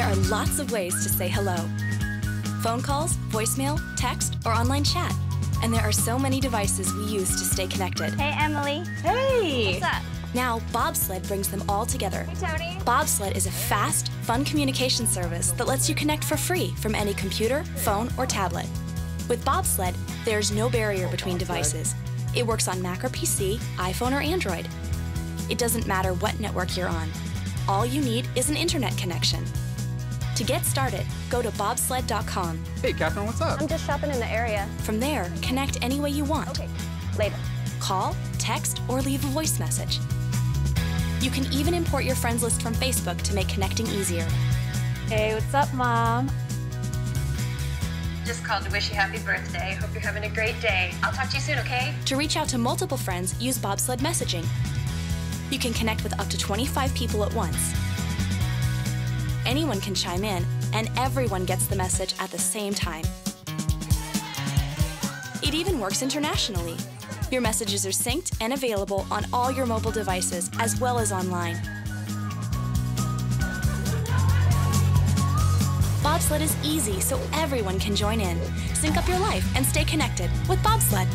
There are lots of ways to say hello. Phone calls, voicemail, text, or online chat. And there are so many devices we use to stay connected. Hey, Emily. Hey! What's up? Now, Bobsled brings them all together. Hey, Tony. Bobsled is a fast, fun communication service that lets you connect for free from any computer, phone, or tablet. With Bobsled, there's no barrier between devices. It works on Mac or PC, iPhone or Android. It doesn't matter what network you're on. All you need is an internet connection. To get started, go to bobsled.com. Hey, Catherine, what's up? I'm just shopping in the area. From there, connect any way you want. Okay, later. Call, text, or leave a voice message. You can even import your friends list from Facebook to make connecting easier. Hey, what's up, Mom? Just called to wish you happy birthday. Hope you're having a great day. I'll talk to you soon, okay? To reach out to multiple friends, use bobsled messaging. You can connect with up to 25 people at once. Anyone can chime in, and everyone gets the message at the same time. It even works internationally. Your messages are synced and available on all your mobile devices as well as online. Bobsled is easy so everyone can join in. Sync up your life and stay connected with Bobsled.